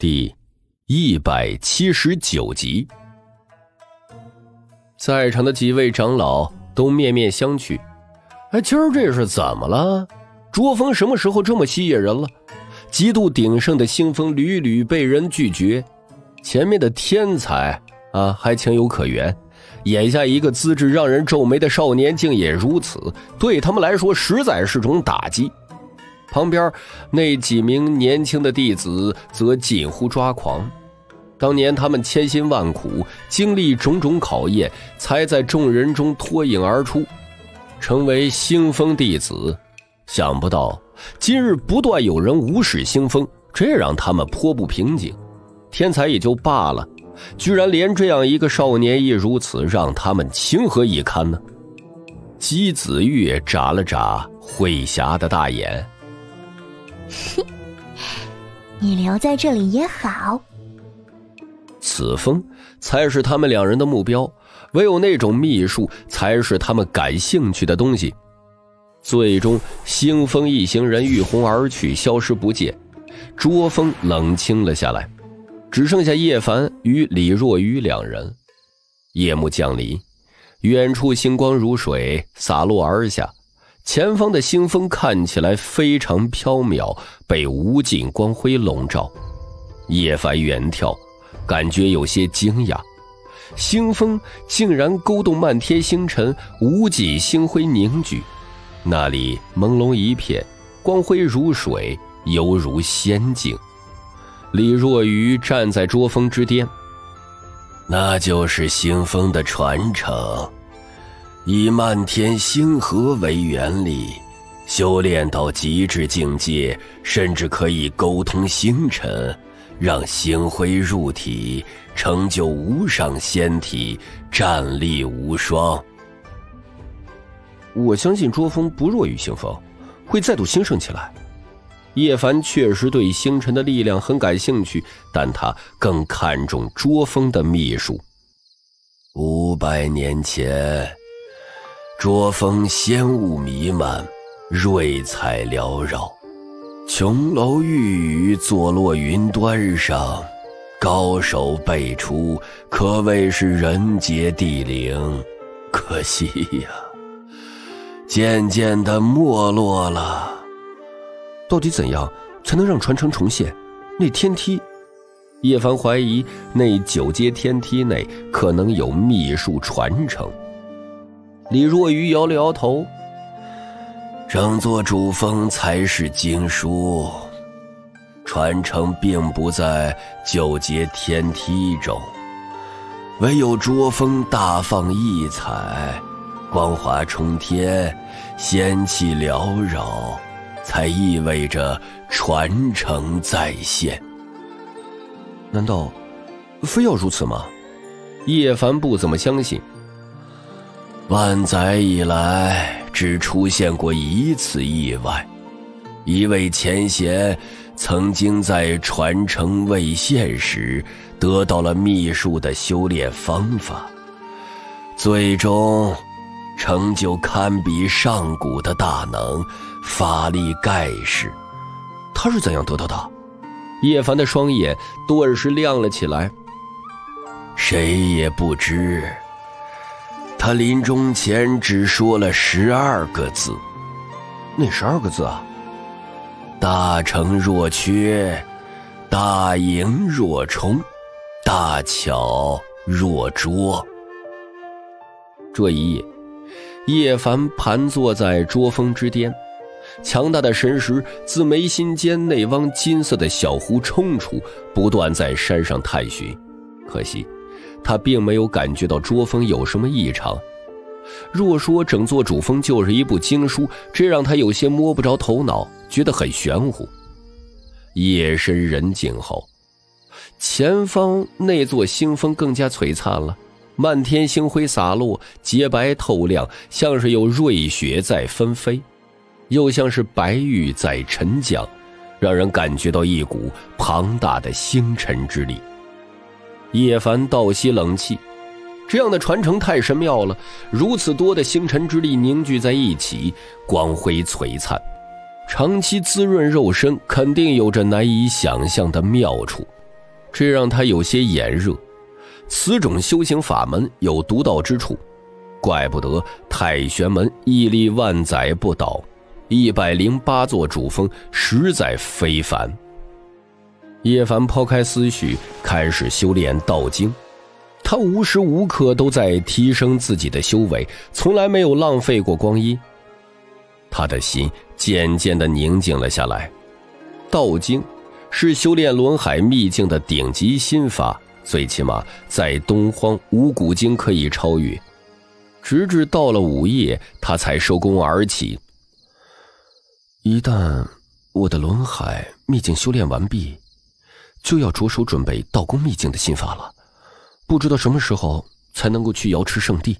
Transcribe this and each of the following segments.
第一百七十九集，在场的几位长老都面面相觑。哎，今儿这是怎么了？卓峰什么时候这么吸引人了？极度鼎盛的星风屡屡被人拒绝，前面的天才啊还情有可原，眼下一个资质让人皱眉的少年竟也如此，对他们来说实在是种打击。旁边那几名年轻的弟子则近乎抓狂。当年他们千辛万苦，经历种种考验，才在众人中脱颖而出，成为星风弟子。想不到今日不断有人无视星风，这让他们颇不平静。天才也就罢了，居然连这样一个少年亦如此，让他们情何以堪呢？姬子月眨了眨慧霞的大眼。哼，你留在这里也好。此风才是他们两人的目标，唯有那种秘术才是他们感兴趣的东西。最终，星风一行人御红而去，消失不见。卓峰冷清了下来，只剩下叶凡与李若愚两人。夜幕降临，远处星光如水洒落而下。前方的星风看起来非常飘渺，被无尽光辉笼罩。叶凡远眺，感觉有些惊讶：星风竟然勾动漫天星辰，无尽星辉凝聚，那里朦胧一片，光辉如水，犹如仙境。李若愚站在桌峰之巅，那就是星风的传承。以漫天星河为原理，修炼到极致境界，甚至可以沟通星辰，让星辉入体，成就无上仙体，战力无双。我相信卓峰不弱于星风，会再度兴盛起来。叶凡确实对星辰的力量很感兴趣，但他更看重卓峰的秘术。五百年前。卓峰仙雾弥漫，瑞彩缭绕，琼楼玉宇坐落云端上，高手辈出，可谓是人杰地灵。可惜呀，渐渐的没落了。到底怎样才能让传承重现？那天梯，叶凡怀疑那九阶天梯内可能有秘术传承。李若愚摇了摇头。整座主峰才是经书，传承并不在九阶天梯中，唯有卓峰大放异彩，光华冲天，仙气缭绕，才意味着传承再现。难道非要如此吗？叶凡不怎么相信。万载以来，只出现过一次意外。一位前贤曾经在传承未现时，得到了秘术的修炼方法，最终成就堪比上古的大能，法力盖世。他是怎样得到的？叶凡的双眼顿时亮了起来。谁也不知。他临终前只说了十二个字，那十二个字啊？大成若缺，大盈若冲，大巧若拙。这一夜，叶凡盘坐在桌峰之巅，强大的神识自眉心间那汪金色的小湖冲出，不断在山上探寻。可惜。他并没有感觉到桌风有什么异常。若说整座主峰就是一部经书，这让他有些摸不着头脑，觉得很玄乎。夜深人静后，前方那座星峰更加璀璨了，漫天星辉洒落，洁白透亮，像是有瑞雪在纷飞，又像是白玉在沉降，让人感觉到一股庞大的星辰之力。叶凡倒吸冷气，这样的传承太神妙了。如此多的星辰之力凝聚在一起，光辉璀璨，长期滋润肉身，肯定有着难以想象的妙处。这让他有些眼热。此种修行法门有独到之处，怪不得太玄门屹立万载不倒，一百零八座主峰实在非凡。叶凡抛开思绪，开始修炼道经。他无时无刻都在提升自己的修为，从来没有浪费过光阴。他的心渐渐的宁静了下来。道经是修炼轮海秘境的顶级心法。最起码在东荒五谷经可以超越，直至到了午夜，他才收功而起。一旦我的轮海秘境修炼完毕，就要着手准备道宫秘境的心法了。不知道什么时候才能够去瑶池圣地。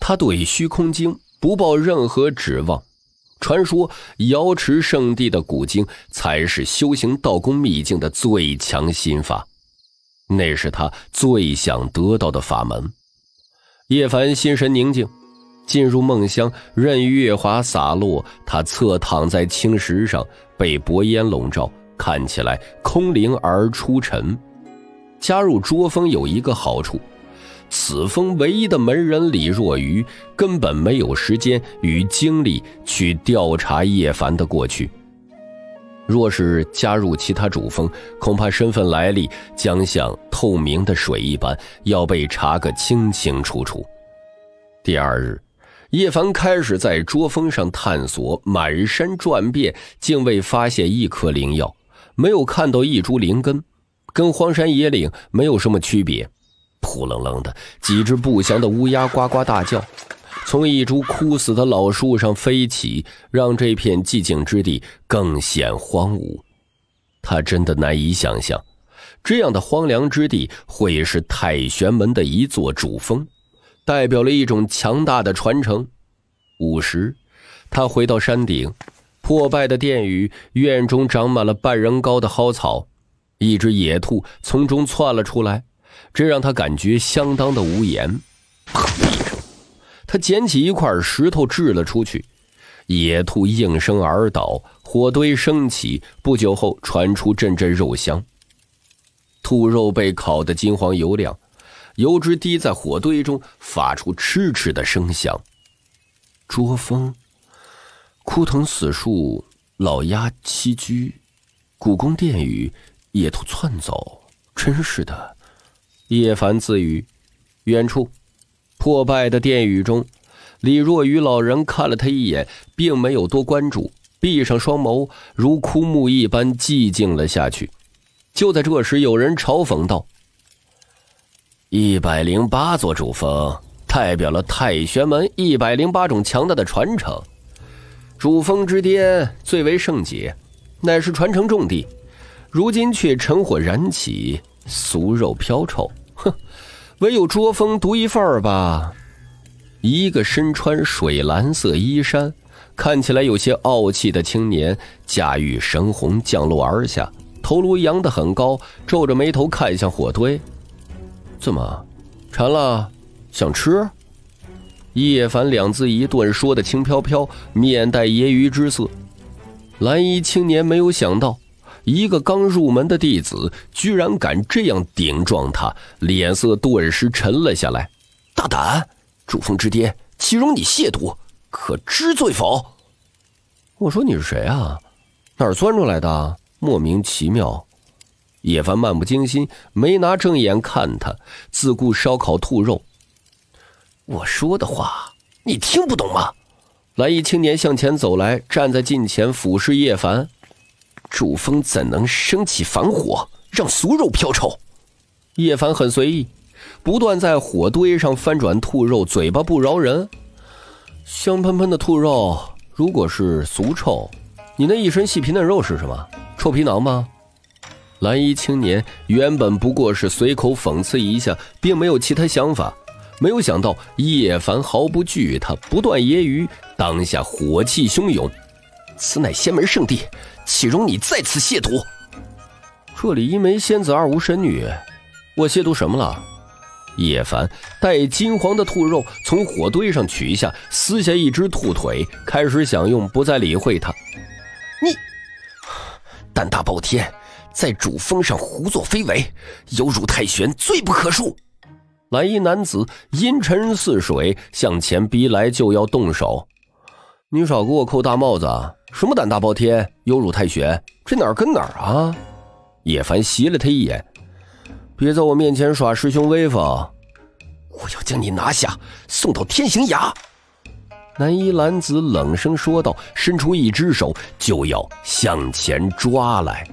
他对虚空经不抱任何指望，传说瑶池圣地的古经才是修行道宫秘境的最强心法。那是他最想得到的法门。叶凡心神宁静，进入梦乡，任月华洒落。他侧躺在青石上，被薄烟笼罩，看起来空灵而出尘。加入捉风有一个好处，此风唯一的门人李若愚根本没有时间与精力去调查叶凡的过去。若是加入其他主峰，恐怕身份来历将像透明的水一般，要被查个清清楚楚。第二日，叶凡开始在捉峰上探索，满山转遍，竟未发现一颗灵药，没有看到一株灵根，跟荒山野岭没有什么区别。扑棱棱的几只不祥的乌鸦呱呱大叫。从一株枯死的老树上飞起，让这片寂静之地更显荒芜。他真的难以想象，这样的荒凉之地会是太玄门的一座主峰，代表了一种强大的传承。午时，他回到山顶，破败的殿宇院中长满了半人高的蒿草，一只野兔从中窜了出来，这让他感觉相当的无言。他捡起一块石头掷了出去，野兔应声而倒，火堆升起。不久后，传出阵阵肉香。兔肉被烤得金黄油亮，油脂滴在火堆中，发出嗤嗤的声响。捉风，枯藤死树，老鸦栖居，古宫殿宇，野兔窜走，真是的。叶凡自语，远处。破败的殿宇中，李若愚老人看了他一眼，并没有多关注，闭上双眸，如枯木一般寂静了下去。就在这时，有人嘲讽道：“一百零八座主峰，代表了太玄门一百零八种强大的传承。主峰之巅最为圣洁，乃是传承重地，如今却尘火燃起，俗肉飘臭。哼！”唯有捉峰独一份儿吧。一个身穿水蓝色衣衫、看起来有些傲气的青年，驾驭神虹降落而下，头颅扬得很高，皱着眉头看向火堆。怎么，馋了？想吃？叶凡两字一顿，说的轻飘飘，面带揶揄之色。蓝衣青年没有想到。一个刚入门的弟子，居然敢这样顶撞他，脸色顿时沉了下来。大胆！主峰之巅，岂容你亵渎？可知罪否？我说你是谁啊？哪儿钻出来的？莫名其妙。叶凡漫不经心，没拿正眼看他，自顾烧烤兔肉。我说的话你听不懂吗？蓝衣青年向前走来，站在近前俯视叶凡。主峰怎能升起凡火，让俗肉飘臭？叶凡很随意，不断在火堆上翻转兔肉，嘴巴不饶人。香喷喷的兔肉，如果是俗臭，你那一身细皮嫩肉是什么？臭皮囊吗？蓝衣青年原本不过是随口讽刺一下，并没有其他想法。没有想到叶凡毫不惧他，不断揶揄，当下火气汹涌。此乃仙门圣地。岂容你在此亵渎？这里一没仙子，二无神女，我亵渎什么了？叶凡带金黄的兔肉从火堆上取下，撕下一只兔腿，开始享用，不再理会他。你胆大包天，在主峰上胡作非为，有辱太玄，罪不可恕。蓝衣男子阴沉似水，向前逼来，就要动手。你少给我扣大帽子！什么胆大包天，有辱太玄，这哪儿跟哪儿啊？叶凡斜了他一眼，别在我面前耍师兄威风！我要将你拿下，送到天行崖。蓝衣男子冷声说道，伸出一只手就要向前抓来。